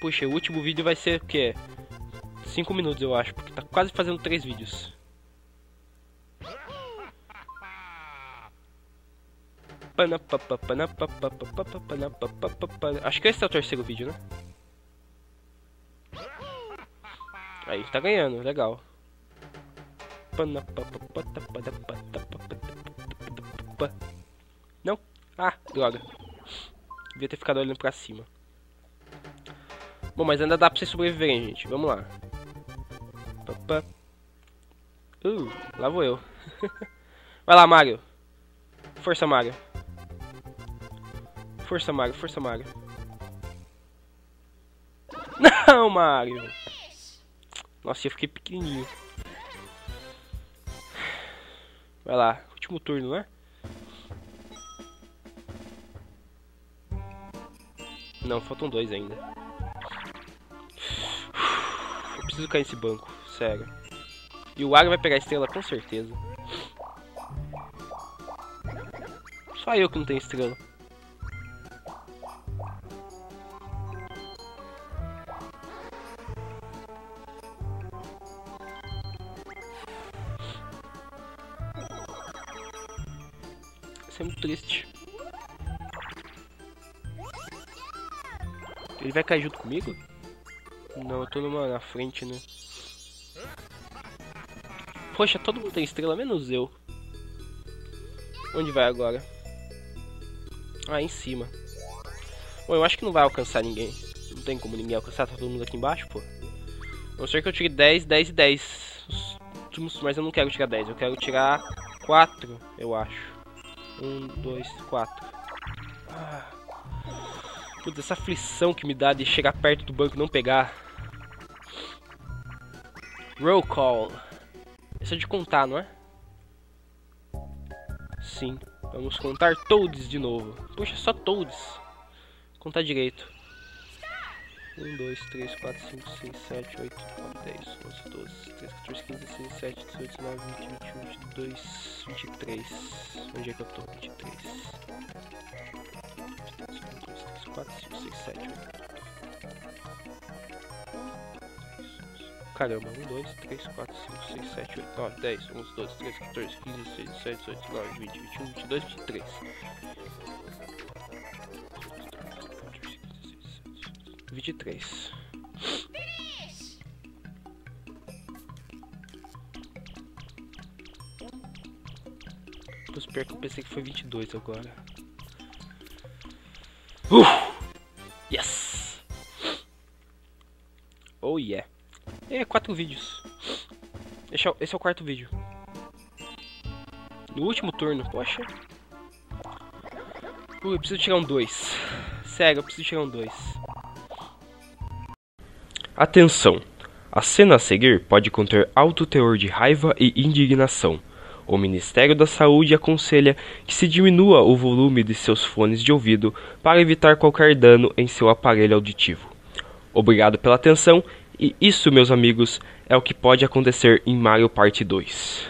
Puxa, o último vídeo vai ser o quê? 5 minutos, eu acho, porque tá quase fazendo 3 vídeos. Acho que esse é o terceiro vídeo, né? Aí, tá ganhando, legal. Não? Ah, droga. Devia ter ficado olhando pra cima. Bom, mas ainda dá pra vocês sobreviverem, gente. Vamos lá. Uh, lá vou eu. Vai lá, Mario. Força, Mario. Força, Mario. Força, Mario. Não, Mario. Nossa, eu fiquei pequenininho. Vai lá. Último turno, né? Não, faltam dois ainda. Preciso cair nesse banco, sério. E o Wario vai pegar a estrela com certeza. Só eu que não tenho estrela. Isso é muito triste. Ele vai cair junto comigo? Não, eu tô numa na frente, né? Poxa, todo mundo tem estrela, menos eu. Onde vai agora? Ah, em cima. Bom, eu acho que não vai alcançar ninguém. Não tem como ninguém alcançar, tá todo mundo aqui embaixo, pô. A não ser que eu tire 10, 10 e 10. Últimos, mas eu não quero tirar 10, eu quero tirar 4, eu acho. 1, 2, 4. Ah. Putz, essa aflição que me dá de chegar perto do banco e não pegar. Roll call. Esse é de contar, não é? Sim. Vamos contar toads de novo. Puxa, só toads. Contar direito. 1, 2, 3, 4, 5, 6, 7, 8, 9, 10, 11, 12, 13, 14, 15, 16, 17, 18, 19, 20, 21, 22, 23. Onde é que eu tô? 23. 4, 5, 6, 7, 8. Caramba, 1, 2, 3, 4, 5, 6, 7, 8, 9, 10, 11, 12, 13, 14, 15, 16, 17, 18, 19, 20, 21, 22, 23. 23. Pô, pior que eu pensei que foi 22 agora. Oh yeah. É, quatro vídeos. Esse é, esse é o quarto vídeo. No último turno, poxa. Uh, eu preciso tirar um 2. Sério, eu preciso tirar um 2. Atenção! A cena a seguir pode conter alto teor de raiva e indignação. O Ministério da Saúde aconselha que se diminua o volume de seus fones de ouvido para evitar qualquer dano em seu aparelho auditivo. Obrigado pela atenção e isso, meus amigos, é o que pode acontecer em Mario Party 2.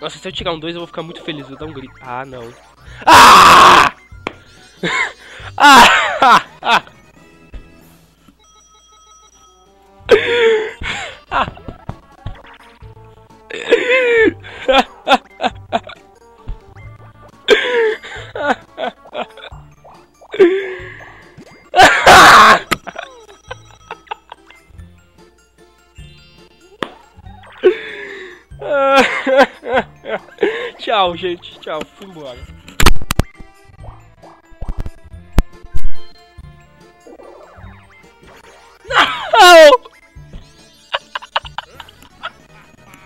Nossa, se eu tirar um 2 eu vou ficar muito feliz, vou dar um grito. Ah, não. Ah! Ah! Tchau, gente. Tchau. Fui embora. Não!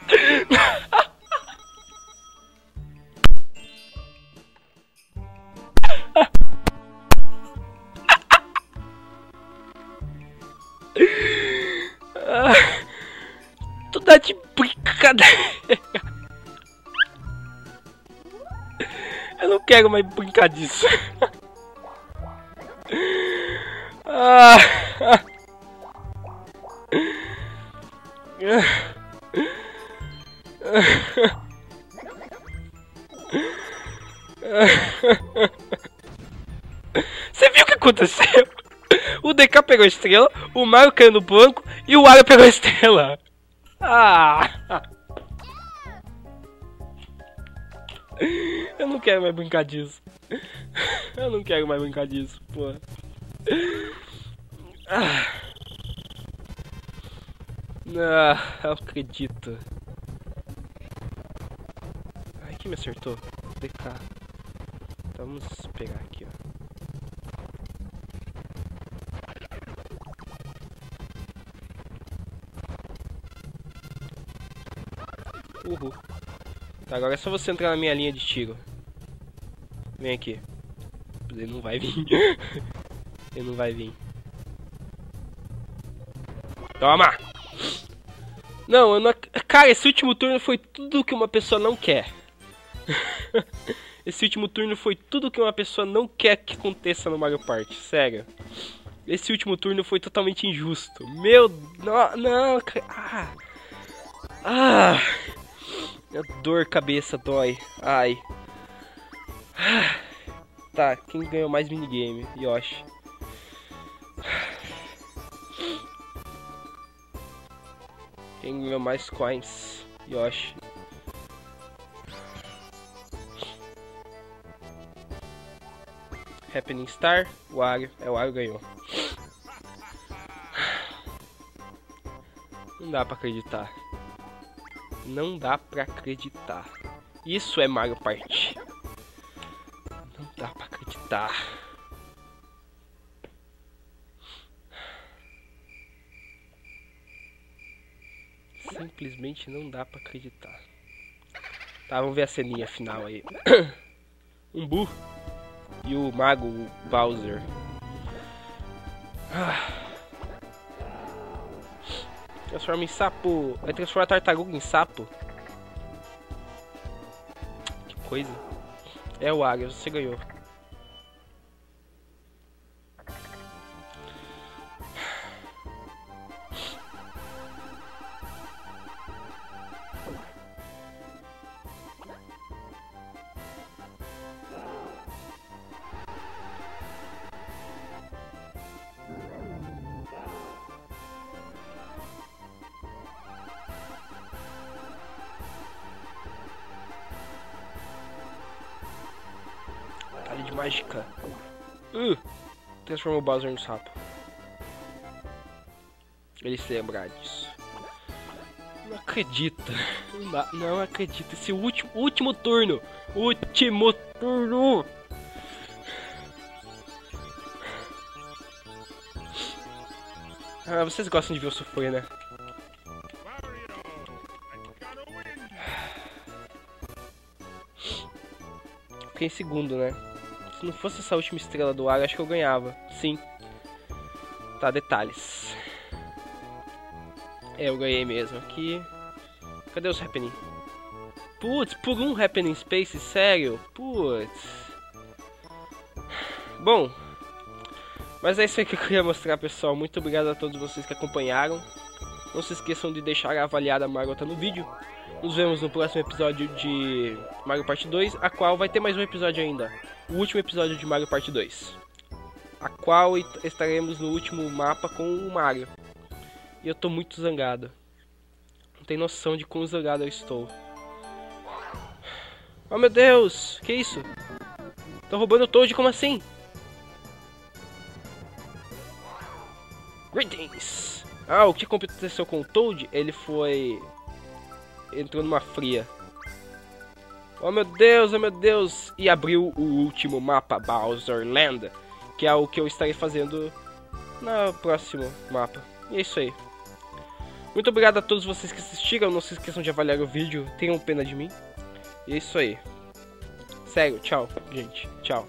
Tu tá de brincadeira. Quero mais brincar disso. Ah. Você viu o que aconteceu? O DK pegou a estrela, o Mario caiu no banco e o Wario pegou a estrela. Ah! Eu não quero mais brincar disso. Eu não quero mais brincar disso, pô. Ah. Eu acredito. Ai, que me acertou? DK. Então, vamos pegar aqui, ó. Uhul. Tá, agora é só você entrar na minha linha de tiro. Vem aqui. Ele não vai vir. Ele não vai vir. Toma! Não, eu não... Cara, esse último turno foi tudo que uma pessoa não quer. esse último turno foi tudo que uma pessoa não quer que aconteça no Mario Party. Sério. Esse último turno foi totalmente injusto. Meu... Não, não... Ah... Ah... Minha dor, cabeça, dói. Ai. Tá, quem ganhou mais minigame? Yoshi. Quem ganhou mais coins? Yoshi. Happening Star, Wario. É, o Wario ganhou. Não dá pra acreditar. Não dá pra acreditar. Isso é Mario Party. Não dá pra acreditar. Simplesmente não dá pra acreditar. Tá, vamos ver a ceninha final aí. um burro e o mago Bowser. Ah. Transforma em sapo. Vai transformar a tartaruga em sapo. Que coisa. É o Águia, você ganhou. Mágica. Uh, transformou o Bowser no sapo. Ele se lembrar disso. Não acredita. Não, não acredito. Esse último, último turno. Último turno. Ah, vocês gostam de ver o sofrer, né? Fiquei em segundo, né? Se não fosse essa última estrela do ar, acho que eu ganhava. Sim. Tá, detalhes. É, eu ganhei mesmo. Aqui. Cadê os happening? Putz, por um happening space, sério? Putz. Bom. Mas é isso aí que eu queria mostrar, pessoal. Muito obrigado a todos vocês que acompanharam. Não se esqueçam de deixar a avaliada Margota no vídeo. Nos vemos no próximo episódio de Mario Part 2, a qual vai ter mais um episódio ainda o último episódio de Mario Part 2, a qual estaremos no último mapa com o Mario. E eu tô muito zangado. Não tem noção de quão zangado eu estou. Oh meu Deus, que isso? Tô roubando o Toad, como assim? Greetings! Ah, o que aconteceu com o Toad? Ele foi... Entrou numa fria. Oh meu Deus, oh meu Deus! E abriu o último mapa, Bowser Land, que é o que eu estarei fazendo no próximo mapa. E é isso aí. Muito obrigado a todos vocês que assistiram, não se esqueçam de avaliar o vídeo, tenham pena de mim. E é isso aí. Sério, tchau, gente. Tchau.